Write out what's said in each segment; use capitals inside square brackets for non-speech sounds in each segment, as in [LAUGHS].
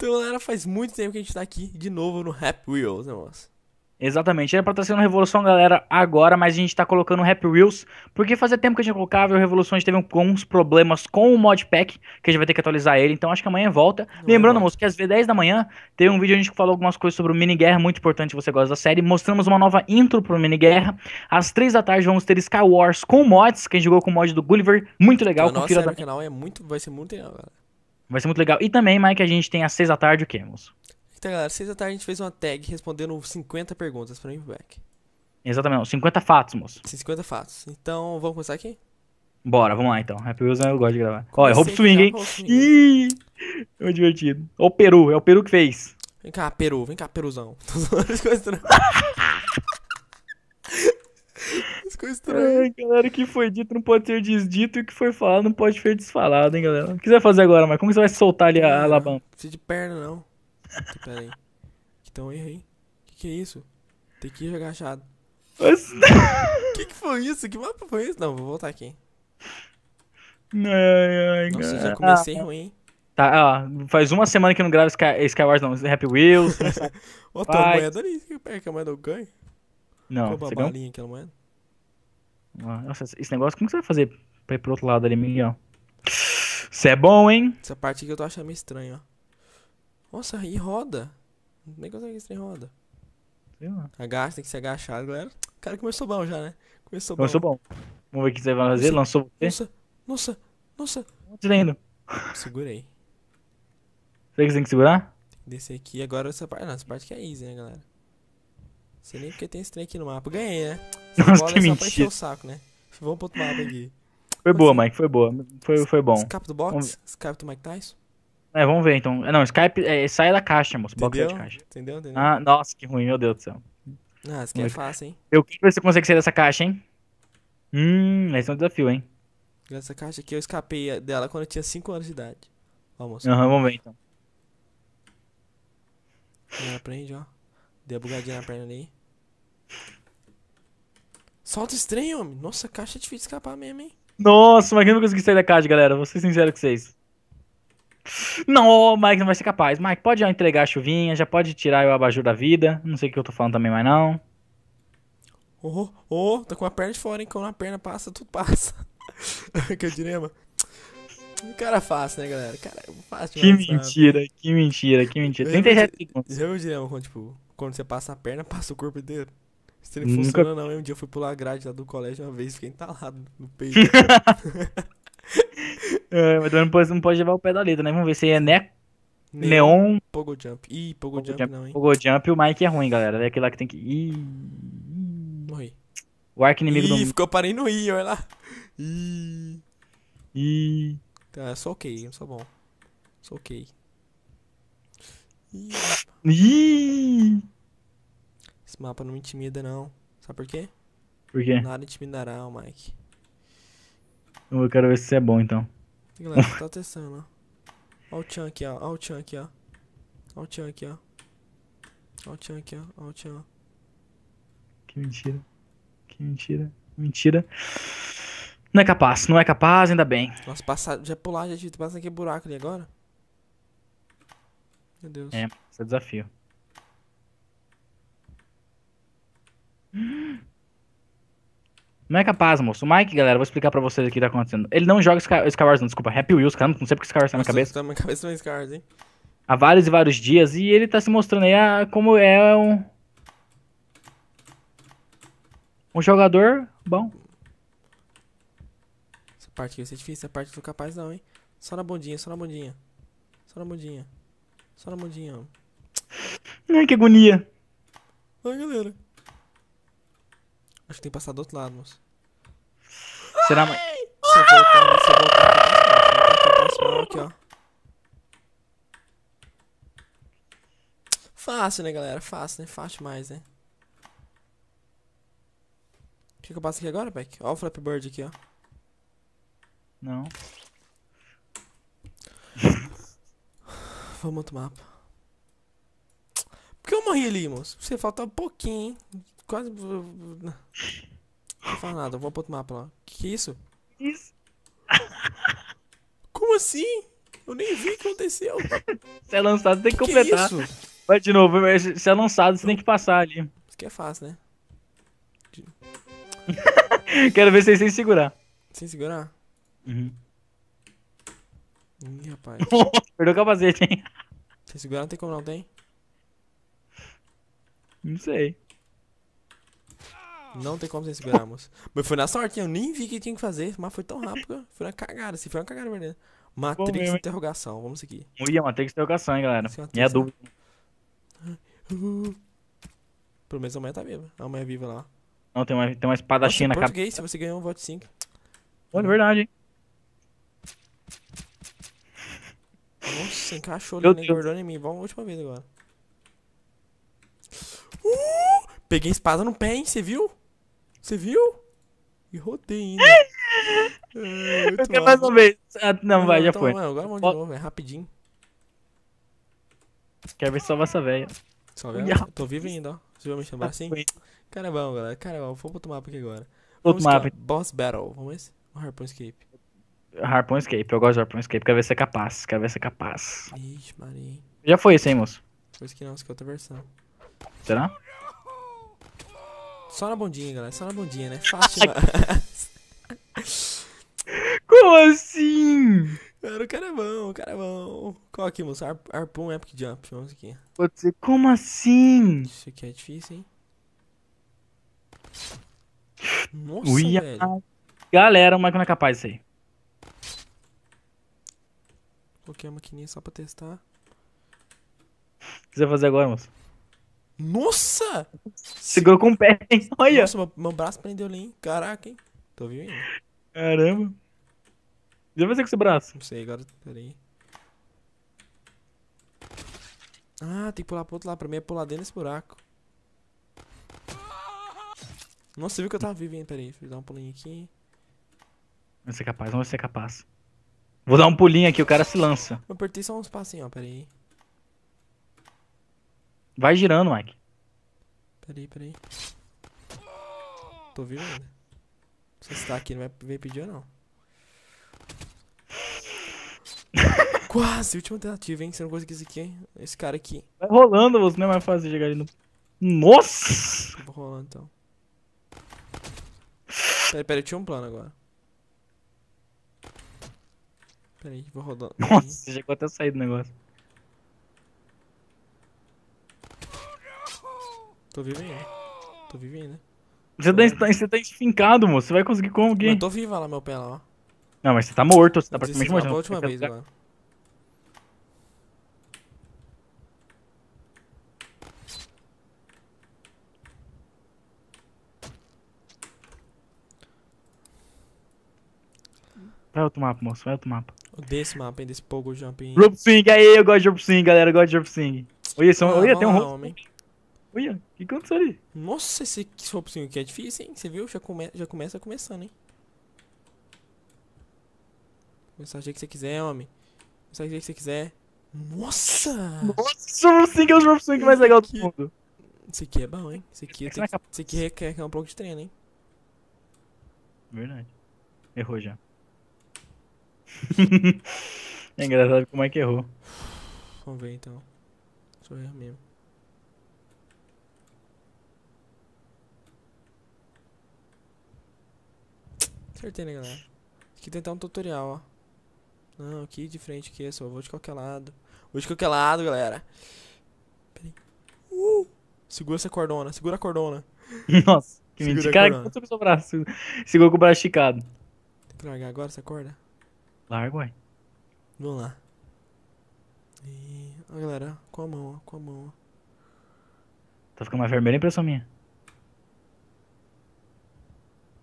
Então, galera, faz muito tempo que a gente tá aqui de novo no Happy Wheels, né, moço? Exatamente, era pra estar sendo Revolução, galera, agora, mas a gente tá colocando Happy Wheels, porque fazia tempo que a gente colocava e o Revolução a gente teve uns problemas com o modpack, que a gente vai ter que atualizar ele, então acho que amanhã volta. Lembrando, volta. moço, que às vezes 10 da manhã teve um vídeo onde a gente falou algumas coisas sobre o Mini Guerra, muito importante se você gosta da série. Mostramos uma nova intro pro Mini Guerra. Às 3 da tarde vamos ter Sky Wars com mods, que a gente jogou com o mod do Gulliver, muito legal, Então, confira nossa, no canal é muito, vai ser muito legal, galera. Vai ser muito legal. E também, Mike, a gente tem às 6 da tarde o quê, moço? Então, galera, seis da tarde a gente fez uma tag respondendo 50 perguntas pra Beck. Exatamente, os 50 fatos, moço. 50 fatos. Então, vamos começar aqui? Bora, vamos lá então. Happy Wheels eu gosto de gravar. Olha, Comecei Hope Swing, hein? Ih, é muito divertido. Ó o Peru, é o Peru que fez. Vem cá, Peru, vem cá, Peruzão. [LAUGHS] [LAUGHS] Ficou estranho. Ficou estranho. Ai, galera, o que foi dito não pode ser desdito e o que foi falado não pode ser desfalado, hein, galera. O que você vai fazer agora, mas como você vai soltar ali a Alabama? Não precisa de perna, não. Pera aí. Então, errei. O que, que é isso? Tem que ir agachado. Mas- O [LAUGHS] que, que foi isso? Que mapa foi esse? Não, vou voltar aqui. Ai, ai, Nossa, já comecei ruim, hein? Tá, ó, faz uma semana que não grava Sky, Skywars, não. Happy Wheels. [LAUGHS] Uma Vai. moeda ali. Que pega que a moeda eu ganho. Não, Qual você a ganhou? balinha aquela moeda? Nossa, esse negócio, como que você vai fazer pra ir pro outro lado ali, Miguel? Você é bom, hein? Essa parte aqui eu tô achando meio estranho, ó. Nossa, e roda. Nem consegue que esse trem roda. Sei lá. Agacha, tem que se agachar, galera. O cara começou bom já, né? Começou bom. Começou bom. Vamos ver o que você vai fazer. Nossa. Lançou você? Nossa, nossa, nossa. Onde você tá indo? Segurei. Será que você tem que segurar? Descer aqui, agora essa parte. Não, essa parte que é easy, né, galera? Sei nem porque tem esse trem aqui no mapa. Ganhei, né? [LAUGHS] Essa Nossa, bola que é só pra encher mentira. o saco, né? Vamos pro outro mapa aqui. Foi boa, Mike, foi boa. Foi, foi bom. Escape do Vamos box? Escape do Mike Tyson? É, vamos ver então. É, Não, Skype é, sai da caixa, moço. Box sai de caixa. Entendeu? Entendeu? Ah, nossa, que ruim, meu Deus do céu. Ah, isso aqui é fácil, hein? Eu quero ver se você consegue sair dessa caixa, hein? Hum, esse é um desafio, hein? Essa caixa aqui eu escapei dela quando eu tinha 5 anos de idade. Vamos. Aham, vamos ver então. Não aprende, ó. Dei a bugadinha na perna ali. Solta trem, homem. Nossa, a caixa é difícil de escapar mesmo, hein? Nossa, mas eu não consegui sair da caixa, galera. Vou ser sincero com vocês. Não, Mike não vai ser capaz. Mike, pode já entregar a chuvinha, já pode tirar o abajur da vida. Não sei o que eu tô falando também, mas não. Oh, oh, tá com a perna de fora, hein? Quando a perna passa, tudo passa. [LAUGHS] que é o dilema. Cara fácil, né, galera? Cara, fácil Que demais, sabe? mentira, que mentira, que mentira. Eu 37 segundos. Já viu o dilema quando, tipo, quando você passa a perna, [LAUGHS] passa o corpo inteiro? Isso não Nunca- funciona não? Um dia eu fui pular a grade lá do colégio uma vez, fiquei entalado no peito. [LAUGHS] [LAUGHS] É, mas não pode, não pode levar o pé da letra, né? Vamos ver se é ne Neon, Pogo Jump. Ih, Pogo, Pogo Jump, Jump, não, hein? Pogo Jump. O Mike é ruim, galera. É aquele lá que tem que. Ih. Morri. O arco inimigo Ih, do. ficou parei no I, olha lá. Ih. Ih. Tá, eu sou ok, eu sou bom. Sou ok. Ih, Ih. Esse mapa não me intimida, não. Sabe por quê? Por quê? Nada intimidará o Mike. Eu quero ver se você é bom então. Galera, tá [LAUGHS] testando, ó. Ó o Chan aqui, ó. Ó o Chan aqui, ó. Ó o Chan aqui, ó. Ó o Chan aqui, ó. Ó o Chan. Que mentira. Que mentira. Mentira. Não é capaz, não é capaz, ainda bem. Nossa, passar, já pular, já tive passa aquele buraco ali agora. Meu Deus. É, esse é desafio. Não é capaz, moço. O Mike, galera, vou explicar pra vocês o que tá acontecendo. Ele não joga Sky, Skywars, não, desculpa. Happy Wheels, caramba, não sei porque Skywars tá na Nossa, cabeça. Tá na minha cabeça mais cards, hein? Há vários e vários dias. E ele tá se mostrando aí ah, como é um. Um jogador bom. Essa parte aqui vai ser difícil, essa parte eu sou capaz não, hein? Só na bundinha, só na bundinha. Só na bundinha. Só na bundinha, ó. Ai, que agonia. Ai, galera. Acho que tem que passar do outro lado, moço. Será, Ma- Se eu voltar, se eu voltar aqui, eu passo mal aqui, ó. Fácil, né, galera? Fácil, né? Fácil demais, né? O que, que eu passo aqui agora, Beck? Ó o Flappy Bird aqui, ó. Não. [LAUGHS] Vamos outro mapa. Por que eu morri ali, moço? Você falta um pouquinho, hein? Quase. Não fala nada, vamos pro outro mapa lá. Que que é isso? Isso. [LAUGHS] Como assim? Eu nem vi o que aconteceu. Se é lançado, tem que, Que completar. isso? Vai de novo. Se é lançado, você tem que passar ali. Isso aqui é fácil, né? [LAUGHS] Quero ver vocês sem segurar. Sem segurar. Uhum. Ih, rapaz. [LAUGHS] Perdeu o capacete, hein? Sem segurar não tem como não, tem? Não sei. Não tem como sem segurar, moço. Mas foi na sorte, eu nem vi o que tinha que fazer, mas foi tão rápido. cara. Foi na cagada, se foi uma cagada verdade. Matrix mesmo, interrogação, vamos tem que ter educação, hein, galera. É uma Minha atenção. dúvida. Uh. Pelo menos a mãe tá viva. A mãe é viva lá. Não, tem uma, tem uma Nossa, espadachim na cabeça. português, se você ganhou um voto 5. Olha, é verdade, hein? Nossa, encaixou ali, né? Engordou em mim. Vamos a última vez agora. Uh! Peguei espada no pé, hein? Você viu? Você viu? E rodei ainda. [LAUGHS] É, quero mais uma vez. Ah, não, vai, já então, foi. mano, agora vamos de novo, é rapidinho. Quero ver se salva essa velha. Só. Eu tô vivo ainda, ó. Você vai me chamar assim? Cara, vamos, galera. Cara, vamos pro outro mapa aqui agora. Outro mapa. Boss Battle. Vamos esse? O Harpoon Escape. Harpoon Escape. Eu gosto de Harpoon Escape. Quero ver se é capaz. Quero ver se é capaz. Ixi, Maria. Já foi esse, hein, moço? Foi isso aqui não, isso aqui é outra versão. Será? Só na bundinha, galera. Só na bundinha, né? Fácil. [LAUGHS] Como assim? Cara, o cara é bom, o cara é bom. Qual aqui, moço? Har Harpoon Epic Jump. Vamos aqui. Pode ser. Como assim? Isso aqui é difícil, hein? Nossa, Uia. velho. Galera, o não é capaz disso aí. Coloquei a maquininha só pra testar. O que você vai fazer agora, moço? Nossa! Segurou com o pé, hein? Olha. Nossa, meu, meu braço prendeu ali, hein? Caraca, hein? Tô vivo ainda. Caramba. Você vai fazer com esse braço? Não sei, agora. Peraí. Ah, tem que pular pro outro lado. Pra mim é pular dentro desse buraco. Nossa, você viu que eu tava vivo, hein? Peraí, deixa eu dar um pulinho aqui. Vai ser capaz, não vai ser capaz. Vou dar um pulinho aqui, o cara se lança. Eu apertei só uns passinhos, ó. Peraí. Vai girando, Mike. Peraí, peraí. Tô vivo ainda. Se você tá aqui, não vai ver pedir ou não. [LAUGHS] Quase, última tentativa, hein? Eu não conseguir isso aqui, hein? Esse cara aqui. Vai rolando, moço. Não é mais fácil chegar ali no. Nossa! Vou rolando então. Peraí, peraí, eu tinha um plano agora. Peraí, vou rodando. Nossa, chegou até a sair do negócio. Tô vivo ainda. Tô vivo ainda. Você tá, você tá esfincado, moço. Você vai conseguir como Mas aqui? eu tô vivo lá, meu pé lá, ó. Não, mas você tá morto. Você tá praticamente morto. pra última vez agora. Vai outro mapa, moço. Vai outro mapa. Desse mapa, hein? Desse Pogo Jumping. Rope Swing, aí eu gosto de Rope Swing, galera. Eu gosto de Rope Swing. Olha, são, Ah, olha tem um lá, o que aconteceu ali? Nossa, esse Rope aqui é difícil, hein? Você viu? Já, come... já começa começando, hein? Começar do jeito que você quiser, homem. Começar do jeito que você quiser. Nossa! Nossa, o Rope Swing é o Rope Swing mais legal do Que- mundo. Esse aqui é bom, hein? Esse aqui, Esse é que... Esse aqui requer requer um pouco de treino, hein? Verdade. Errou já. [LAUGHS] é engraçado como é que errou. Vamos ver então. Sou eu mesmo. Acertei, né, galera? Aqui tem até um tutorial, ó. Não, aqui de frente aqui, só vou de qualquer lado. Vou de qualquer lado, galera. Peraí. Uh! Segura essa cordona, segura a cordona. [LAUGHS] Nossa, que Segura mentira. Cara, corona. que o seu braço? Segurou com o braço esticado. Tem que largar agora essa corda? Larga, uai. Vamos lá. E... Ó, galera, com a mão, ó, com a mão, ó. Tá ficando mais vermelho a impressão minha.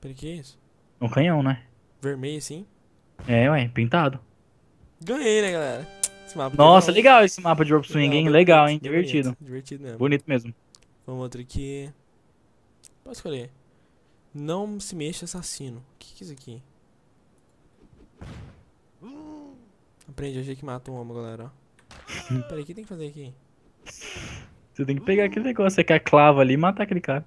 Peraí, que é isso? Um canhão, né? Vermelho assim? É, ué, pintado. Ganhei, né, galera? Nossa, legal esse mapa de Rope Swing, hein? Legal, hein? Divertido. bonito, Divertido mesmo. Bonito mesmo. Vamos outro aqui. Pode escolher. Não se mexa, assassino. O que, que é isso aqui? Aprende a gente que mata um homem, galera. [LAUGHS] Peraí, o que tem que fazer aqui? Você tem que pegar aquele negócio, você quer a clava ali e matar aquele cara.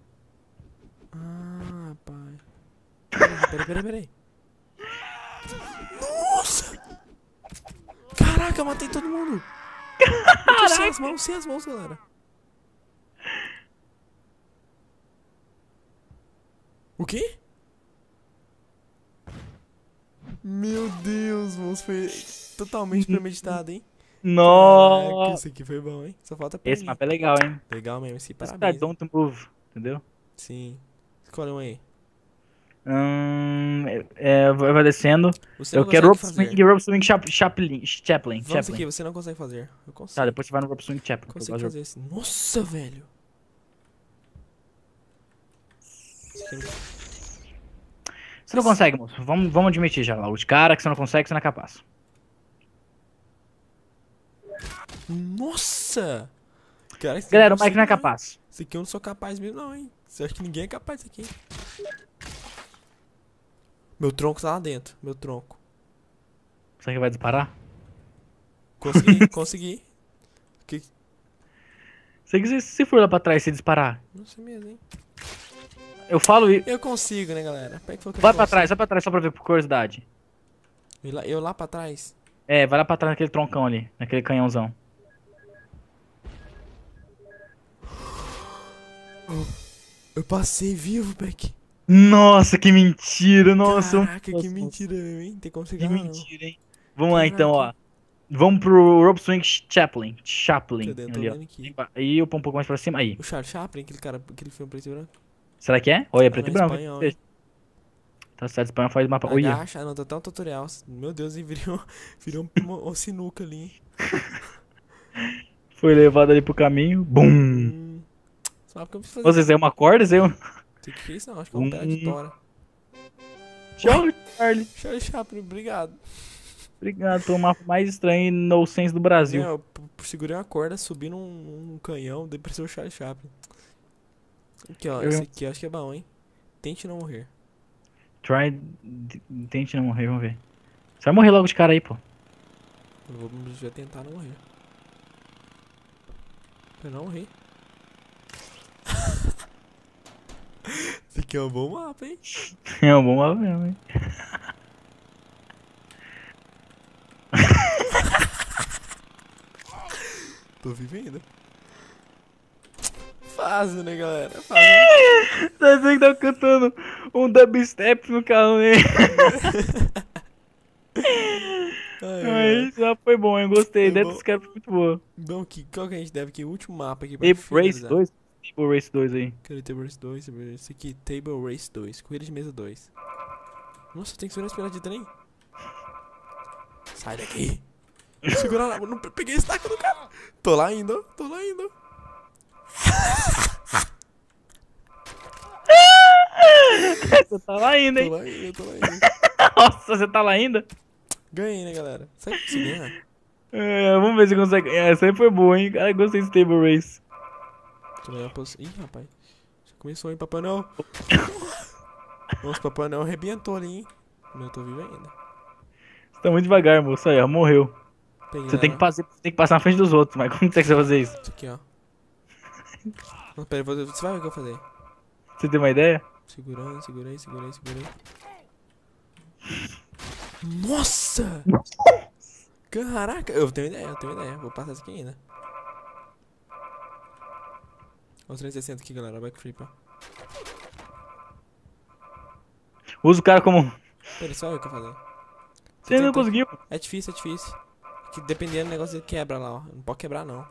Ah, pai. Peraí, peraí, peraí. Nossa! Caraca, eu matei todo mundo. Tô sem as mãos, sem as mãos, galera. O quê? Meu Deus, moço, foi totalmente premeditado, hein? Caraca, Nossa! esse aqui foi bom, hein? Só falta pra Esse mim. mapa é legal, hein? Legal mesmo, esse Esse cara parabéns. don't move, entendeu? Sim. Escolhe um aí. Hum, é, vai vai descendo. Você Eu quero Rope. Swing, Rope Swing Chap- Chaplin. Chaplin. Vamos Chaplin. aqui, você não consegue fazer. Eu consigo. Tá, depois você vai no Rope Swing Chaplin. Consigo fazer esse. Nossa, velho. Você não consegue, moço. Vamos, vamos admitir já. Lá, de cara que você não consegue, você não é capaz. Nossa! Cara, Galera, o Mike não é capaz. Esse aqui eu não sou capaz mesmo, não, hein? Você acha que ninguém é capaz disso aqui? Meu tronco tá lá dentro. Meu tronco. Será que vai disparar? Consegui, [LAUGHS] consegui. Que... Se você se for lá pra trás se disparar. Não sei mesmo, hein? Eu falo e. Eu consigo, né, galera? Que que eu Vai não pra consigo. trás, vai pra trás só pra ver por curiosidade. Eu lá, eu lá pra trás? É, vai lá pra trás naquele troncão ali, naquele canhãozão. Eu passei vivo, Beck. Nossa, que mentira, nossa. Caraca, que mentira, hein? Tem como você Que ganhar, mentira, hein? Vamos lá então, ó. Vamos pro Rope Swing Chaplin. Chaplin. Cadê? Ali, ó. aqui. Aí eu ponho um pouco mais pra cima. Aí. O Charles Chaplin, aquele cara, aquele filme preto e branco. Será que é? Olha, preto e na branco. espanhol. Tá certo, espanhol faz mapa. Agacha, ah, não, tá até um tutorial. Meu Deus, e [LAUGHS] virou, virou sinuca ali. hein? [LAUGHS] Foi levado ali pro caminho. Bum! Hum. Só porque eu preciso fazer. Vocês é uma corda, Zé? O que isso? Não, acho que é um pé de tora. Tchau, Charlie. Charles Chaplin, obrigado. Obrigado pelo mapa mais estranho e no sense do Brasil. Não, eu segurei uma corda, subi num, num canhão, pareceu o Charles Chaplin. Aqui, ó, Eu- esse aqui eu acho que é bom, hein? Tente não morrer. Try. Tente não morrer, vamos ver. Você vai morrer logo de cara aí, pô. Eu vou já tentar não morrer. Pra não morrer. [LAUGHS] Esse aqui é um bom mapa, hein? [LAUGHS] É um bom mapa mesmo, hein? [LAUGHS] Tô vivo ainda. Fácil, né, galera? Fácil. [LAUGHS] Tá vendo que tá cantando um dubstep no carro, né? Ai, ai. Mas já foi bom, eu gostei. Foi Deve bom. desse cara foi muito boa. Bom, que, qual que a gente deve aqui? O último mapa aqui pra Table Race finalizar. 2? Table Race 2 aí. Cadê Table Race 2? Esse aqui, Table Race 2. Corrida de mesa 2. Nossa, tem que segurar esse pedaço de trem. Sai daqui. [LAUGHS] Segurar lá. Não pe- peguei esse taco do cara. Tô lá ainda, tô lá ainda. Você tá lá ainda, Tô hein? lá ainda, tô lá ainda. [LAUGHS] Nossa, você tá lá ainda? Ganhei, né, galera? Será que consegui ganhar? É, vamos ver se consegue. Essa aí foi boa, hein? Cara, gostei desse Table Race. Tô na posição. Ih, rapaz. Já começou, hein, Papai Noel. [LAUGHS] Nossa, Papai Noel arrebentou ali, hein. Mas eu tô vivo ainda. Você tá muito devagar, moço. Aí, ó, morreu. Peguei Você tem que, passar, tem que passar na frente dos outros, mas como que você vai fazer isso? Isso aqui, ó. Não, pera, você vai ver o que eu vou fazer. Você tem uma ideia? Segurando, segurei, segurei, segurei. Nossa! [LAUGHS] Caraca, eu tenho ideia, eu tenho ideia. Vou passar isso aqui ainda. O 360 aqui, galera. Backflip, ó. Usa o cara como. Pera, só eu que eu fazer. Você não conseguiu. É difícil, é difícil. Que dependendo do negócio, ele quebra lá, ó. Não pode quebrar, não.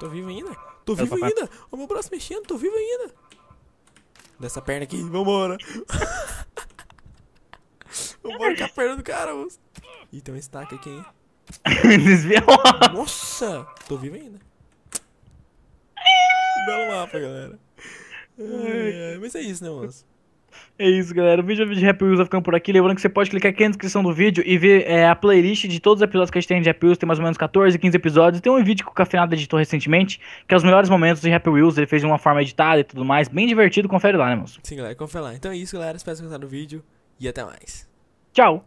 Tô vivo ainda? Tô vivo ainda! O meu braço mexendo, tô vivo ainda! Dessa perna aqui, vambora! [LAUGHS] vambora com a perna do cara, moço! Ih, tem um stack aqui, hein? [LAUGHS] Desvia. Nossa! Tô vivo ainda. Belo mapa, galera. Ai, ai, mas é isso, né, moço? É isso, galera. O vídeo de Happy Wheels vai ficando por aqui. Lembrando que você pode clicar aqui na descrição do vídeo e ver é, a playlist de todos os episódios que a gente tem de Happy Wheels. Tem mais ou menos 14, 15 episódios. Tem um vídeo que o Cafinado editou recentemente, que é os melhores momentos de Happy Wheels. Ele fez de uma forma editada e tudo mais. Bem divertido. Confere lá, né, moço? Sim, galera, confere lá. Então é isso, galera. Espero que vocês gostaram do vídeo. E até mais. Tchau!